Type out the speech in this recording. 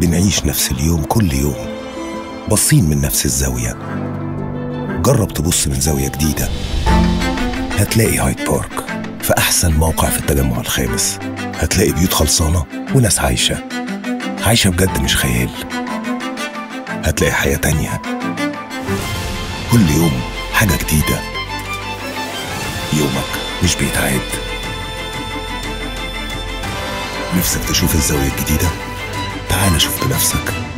بنعيش نفس اليوم كل يوم. باصين من نفس الزاوية. جرب تبص من زاوية جديدة. هتلاقي هايد بارك في أحسن موقع في التجمع الخامس. هتلاقي بيوت خلصانة وناس عايشة. عايشة بجد مش خيال. هتلاقي حياة تانية. كل يوم حاجة جديدة. يومك مش بيتعاد. نفسك تشوف الزاوية الجديدة؟ yapsak?